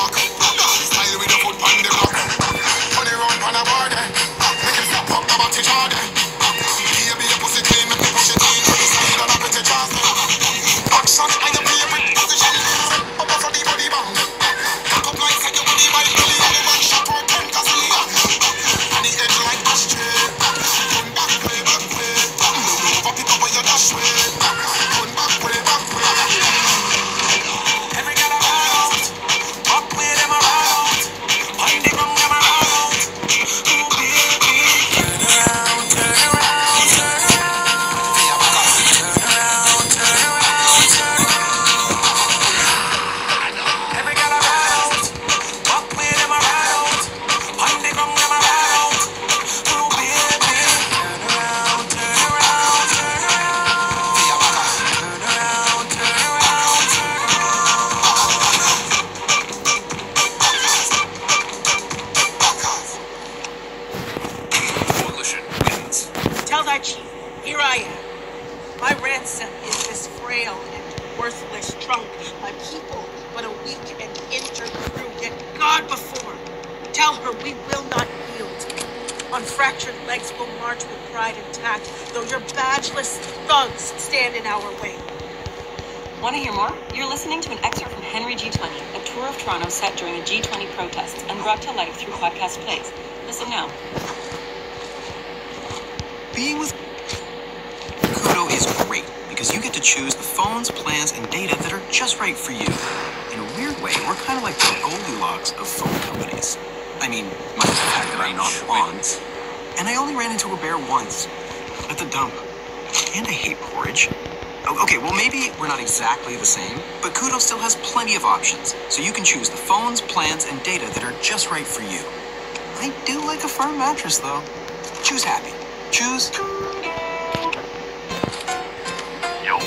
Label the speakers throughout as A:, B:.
A: Okay. On
B: fractured legs will march with pride and tact, though your badgeless thugs stand in our way.
C: Want to hear more? You're listening to an excerpt from Henry G20, a tour of Toronto set during the G20 protests and brought to life through podcast plays. Listen now.
D: Being with Koodo is great because you get to choose the phones, plans, and data that are just right for you. In a weird way, we're kind of like the Goldilocks of phone companies. I mean, my the that I'm not. And I only ran into a bear once. At the dump. And I hate porridge. Okay, well, maybe we're not exactly the same, but Koodo still has plenty of options, so you can choose the phones, plans, and data that are just right for you. I do like a firm mattress, though. Choose happy. Choose.
E: Yo,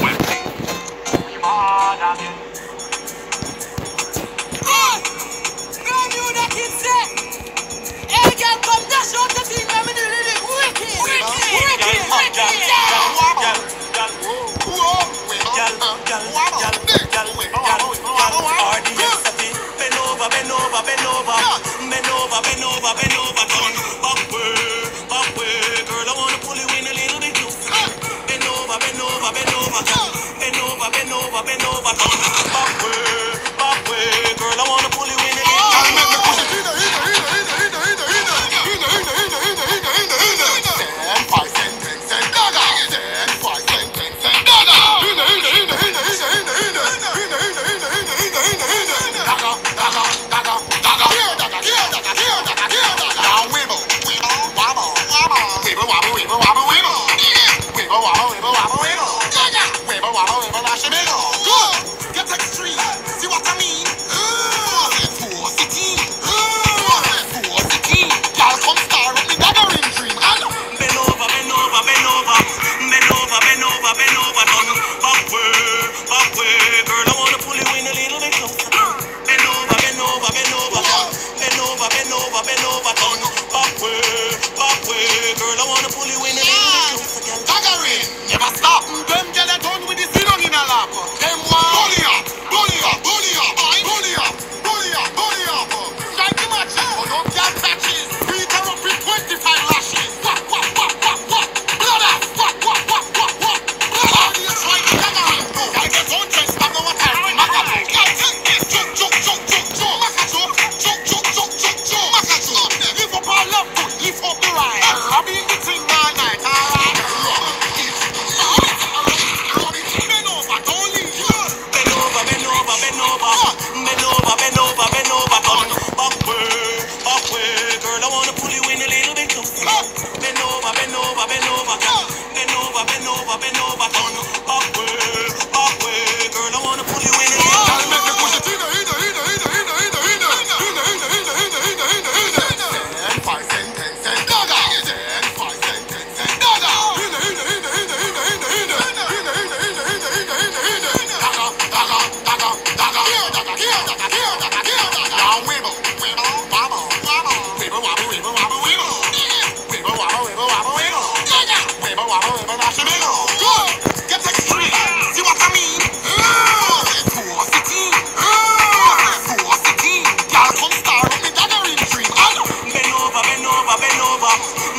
A: That's not the thing I'm in the living. Wicked. Wicked. Wicked. Wicked. Bend over,
F: bend over, bend over, bend over, bend over.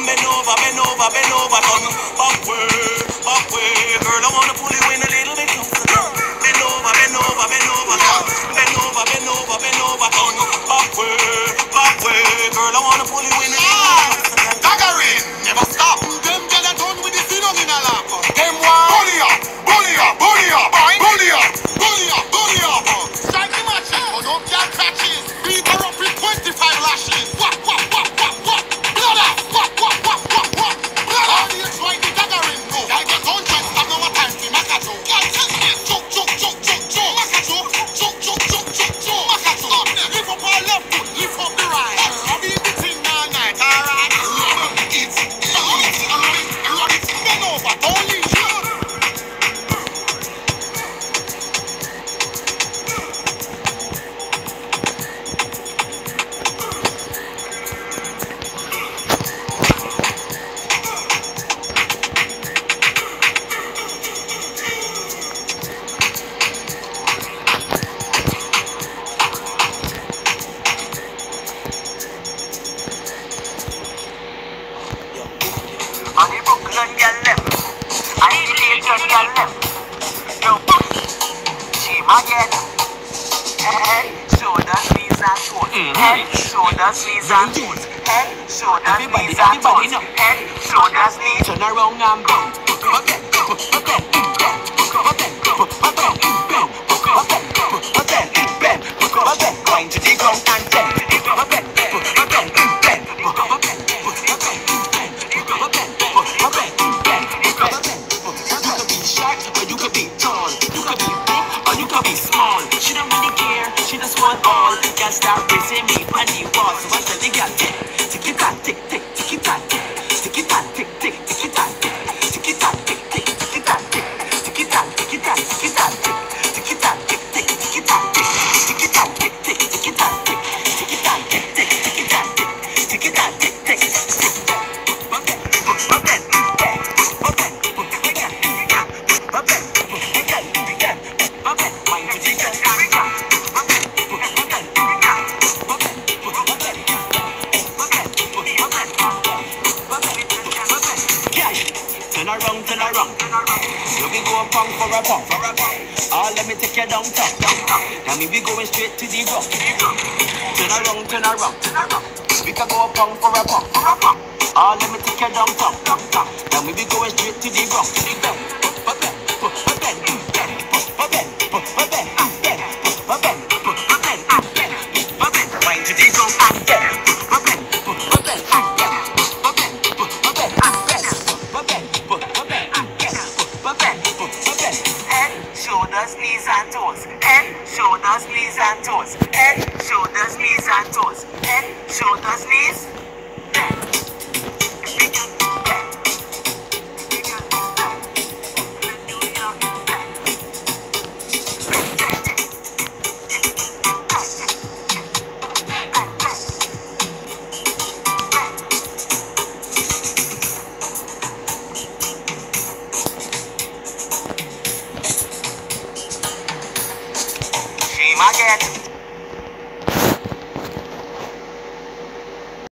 F: bend over, bend over, bend over,
A: come
F: back way, back way. Girl, I wanna pull you in a little bit closer. Bend over, bend over, bend over, come. Bend over, bend over, bend over, come back way, back way. Girl, I wanna pull you in a little bit closer.
A: Never stop. Them gyal are done with.
F: Again. Head, shoulders, knees and toes. Mm -hmm. Head, shoulders, knees and toes. Head, shoulders, everybody, knees and toes. Know. Head, shoulders, knees. Turn around and bend. Grind to the ground and Mind you, Hong Kong for a pump. Oh, let me take you downtown. I mean, we going straight to the rock. Turn around, turn around. We can go pump for a pump. Oh, let me take you downtown. I mean, we going straight to the rock. But then, but then, but then, but then, but then, but then, but then, but then. shoulders, knees and toes. Head, shoulders, knees and toes. Head, shoulders, knees and toes. Head, shoulders, knees.